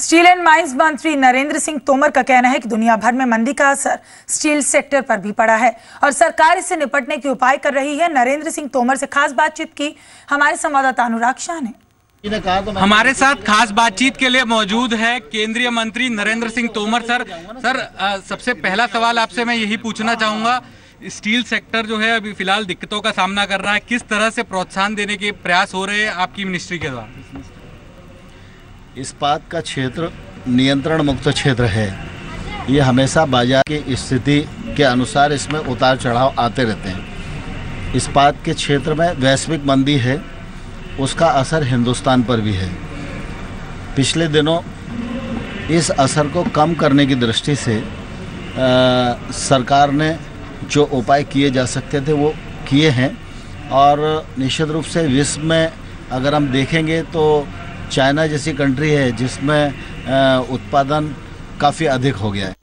Steel and mines मंत्री नरेंद्र सिंह तोमर का कहना है कि दुनिया भर में मंदी का असर स्टील सेक्टर पर भी पड़ा है और सरकार इससे निपटने के उपाय कर रही है। नरेंद्र सिंह तोमर से खास बातचीत की हमारे संवाददाता अनुराग शाह ने। हमारे साथ खास बातचीत के लिए मौजूद है केंद्रीय मंत्री नरेंद्र सिंह तोमर सर। सर सबसे पहला सवाल आपसे मैं यही पूछना चाहूँगा, स्टील सेक्टर जो है अभी फ़िलहाल दिक्कतों का सामना कर रहा है, किस तरह से प्रोत्साहन देने के प्रयास हो रहे हैं आपकी मिनिस्ट्री के द्वारा? इस्पात का क्षेत्र नियंत्रण मुक्त क्षेत्र है। ये हमेशा बाज़ार की स्थिति के अनुसार इसमें उतार चढ़ाव आते रहते हैं। इस्पात के क्षेत्र में वैश्विक मंदी है उसका असर हिंदुस्तान पर भी है। पिछले दिनों इस असर को कम करने की दृष्टि से आ, सरकार ने जो उपाय किए जा सकते थे वो किए हैं और निश्चित रूप से विश्व में अगर हम देखेंगे तो चाइना जैसी कंट्री है जिसमें उत्पादन काफ़ी अधिक हो गया है।